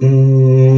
Mm.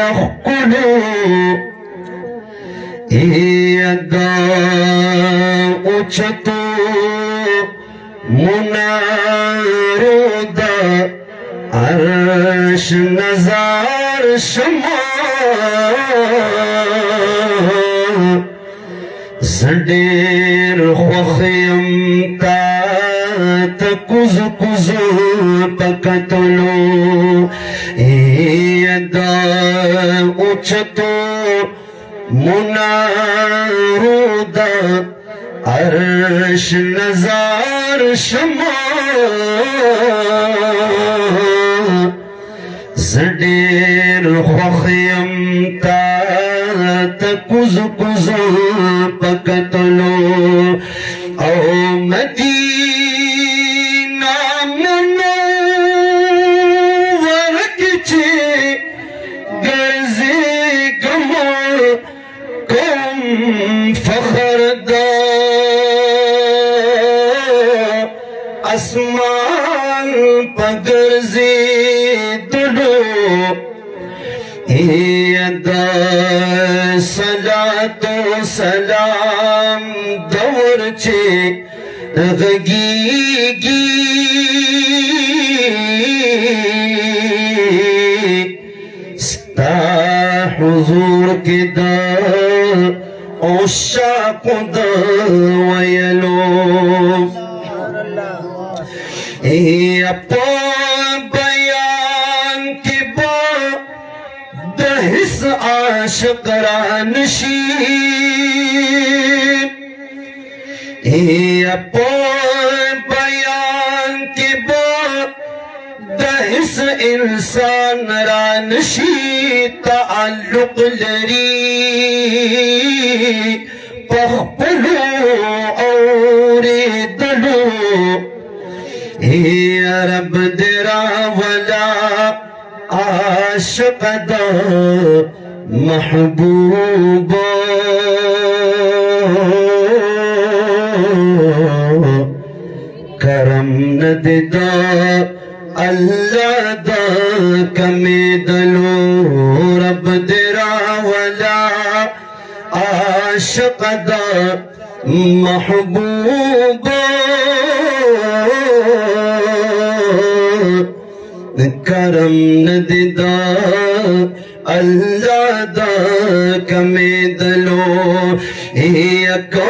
تحقلوا يدا أجتو منارود عرش نزار شما تا تكوز كوزو اچھ تو منار نظار شم سڈیر خیمتا تز کزو پگت نو دے اسمان اید سلا تو سلام دور گی ستا حضور کے گیتا वयलो ही अपो भयान खे आश करी ही अपो انسان را نشی تعلق لري پخپل اور دلو اے رب درا ولا عاشق دا محبوب کرم ند دا اللہ دا کمی دلو رب درا ولا عاشق دا محبوب کرم ند دا اللہ دا کمی دلو یکو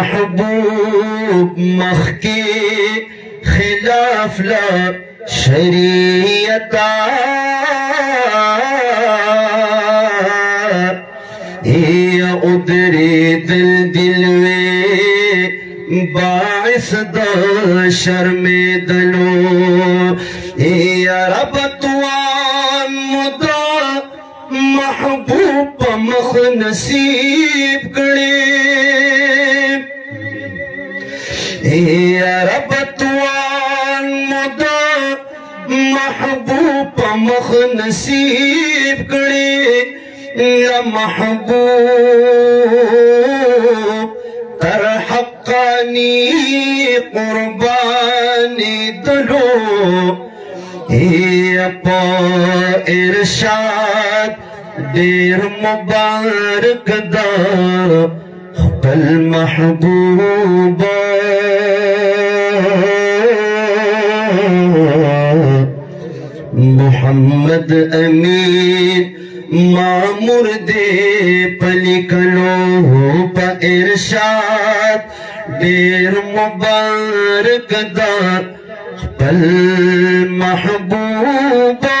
محبوب مخكي خلاف لا شريعتا هي قدري دل دلوي باعث دا شرم دلو يا رب طوام مدا محبوب مخنسي مدا محبوب مخ نصیب یا محبوب تر حقانی قربانی دلو ہے اپ ارشاد دیر مبارک کدا المحبوبة محمد أمين ما مرده پلکلو پا ارشاد دیر مبارك دار پل محبوبہ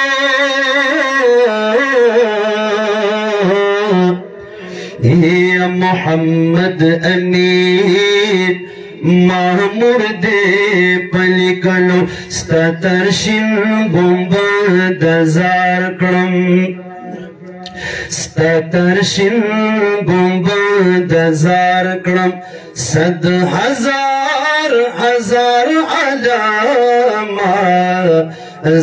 محمد امين ما مرد پلیکلو ستتر شین ګمبر د زار کړم ستتر شین ګمبر د صد هزار هزار علاما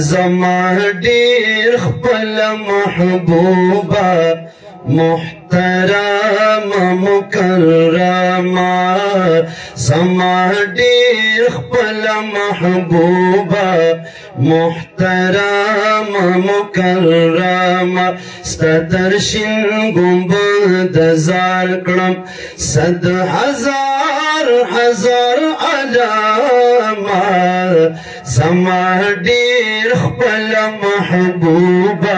زمان ډیر خپل محبوبا محبوبا محترم مکرم زما ډیر خپل محبوبا محترم مکرم ستر شین ګمبد زار کړم صد هزار هزار علامه زما ډیر خپل محبوبا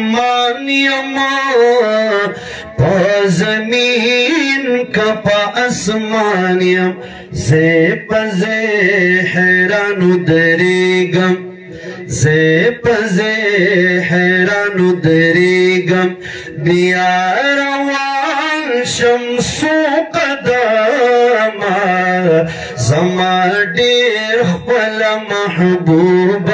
مان پمان سے پز حیران ادری گم سے زی حیران ادری بیا روان روانشم سو کدم سما ڈیڑھ وال محبوب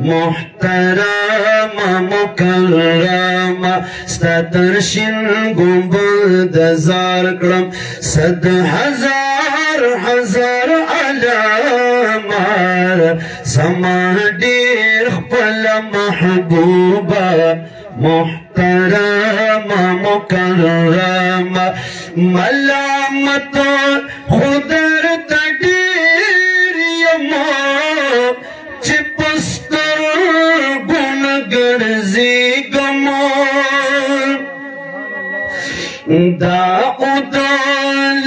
محترم مکرم ستر شین گنبد زار کړم صد هزار هزار علامه سما ډیر خپل محبوبه محترم مکرم ملامت خدای دا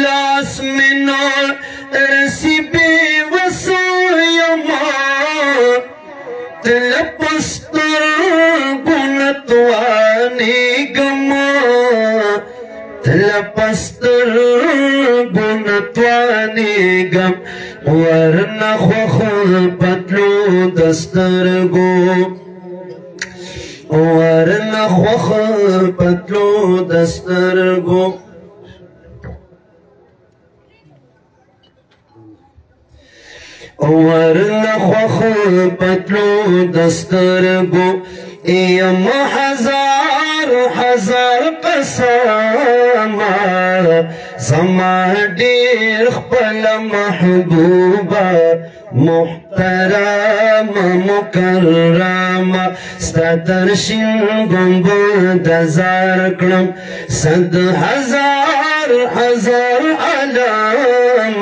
لاس منور رسی بی وسویما تلپستر گنتوانی گما تلپستر گنتوانی گم ورنخ وخل پتلو دستر دستر پتلو دستر گو ایم حزار حزار قسام زمان دیر خبل محبوبا محترام مکرام ستر شنگم با دزار کرم صد حزار حزار علام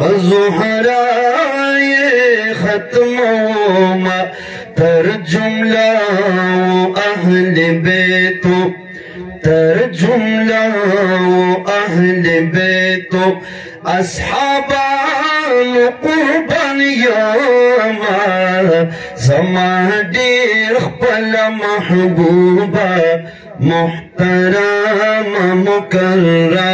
الزهراء ختمهما ترجم له أهل بيته ترجم له أهل بيته أصحاب قربان يوما زما دير خبل محبوبة محترمة مكرمة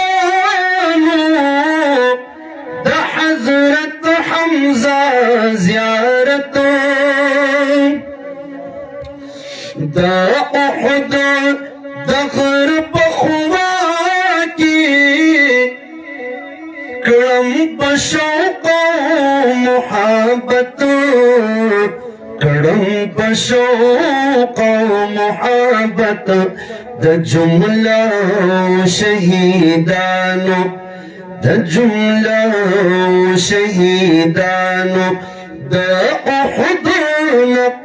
حمزه زیارت د احد د غرب خوا کې کړم بشوق محبت کړم بشوق محبت د جمله شهیدانو د جمله شهیدانو د احد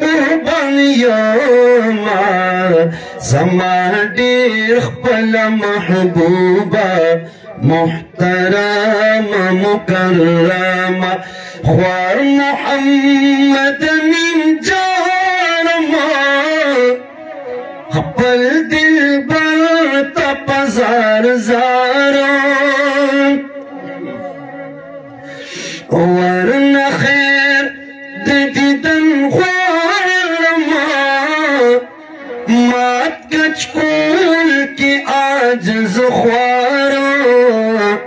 قربان یما زما ډیر خپل محبوبه محترم مکرم خوار محمد من جارما خپل دل بر تپزار زارم ورنه خیر د دیدن غواړم مات کچکول کې عاجز خوارم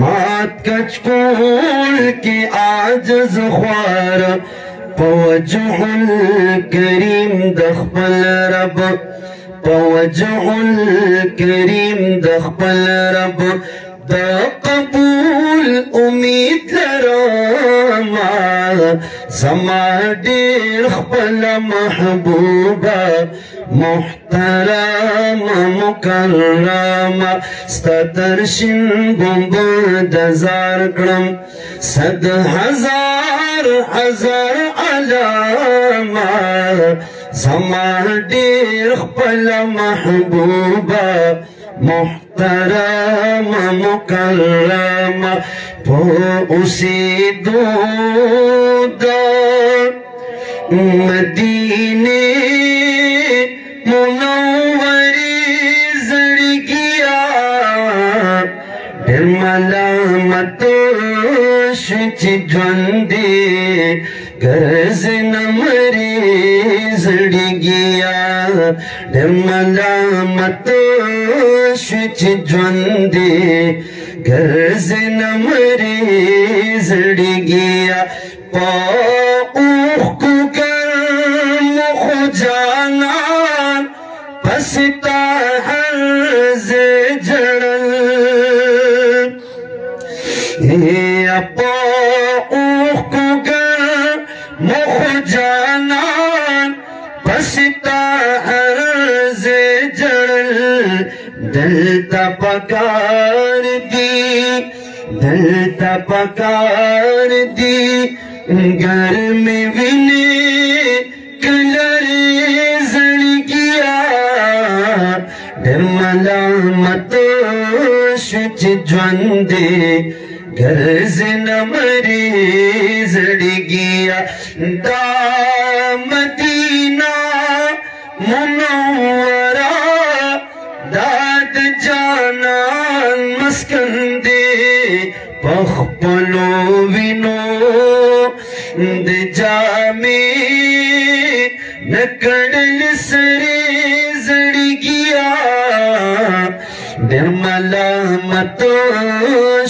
مات کچکول کې عاجز خوارم پوجه الكريم د خپل رب پوجه الكريم د خپل رب د قبول امید لرم زما ډیر خپل محبوبا محترم مکرم ستتر شین بمبو د زار کړم صد هزار هزار علامه زما ډیر خپل محبوبا محترم مکلم پو اسی دو دا مدینے منوری زرگیا در ملامت شچ جوندے گرز نمری زرگیا دھمرامت شچ جوندے گرز نمری زڑ گیا پا اوخ کو کرم خو جانا پستا حرز جڑل یہ پا اوخ کو کرم خو جانا دلتا پکار دی دلتا پکار دی گھر میں بھی نے شچ زیاملا متوش جز نمری زڑ گیا دام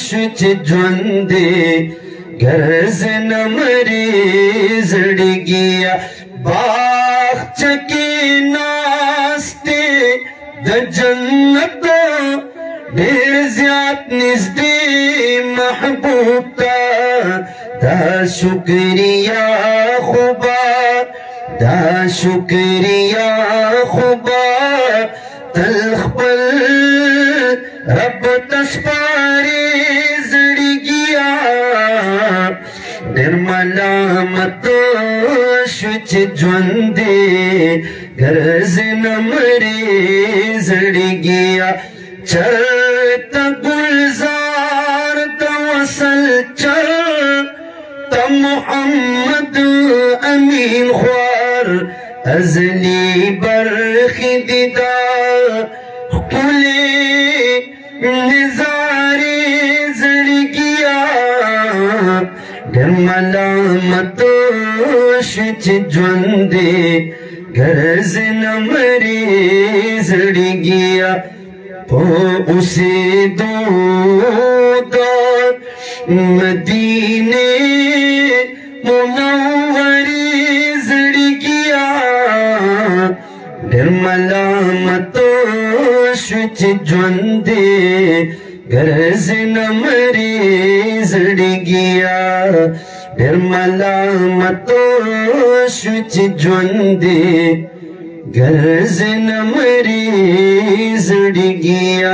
شچ جوندے گرز نمری زڑ گیا باخ چکی ناستے د جنت نزدی محبوب تا دا شکریہ خوبا دا شکریہ خوبا تلخ پل رب تسپاری زڑگیا زڑ گیا نرملا مت گرز نمری زڑگیا گیا گلزار تو اصل چل تم امت امین خوار ازلی برخی دیدار मला श ज्वंदे गरज़ न मरी ज़ड़िया पोइ दो दो मदीने मुल ज़िया निर्मला मतोश ज्वंदे गरज़ न मरी ज़ड़िया رملا متوش جوندی گرز نمری زڑ گیا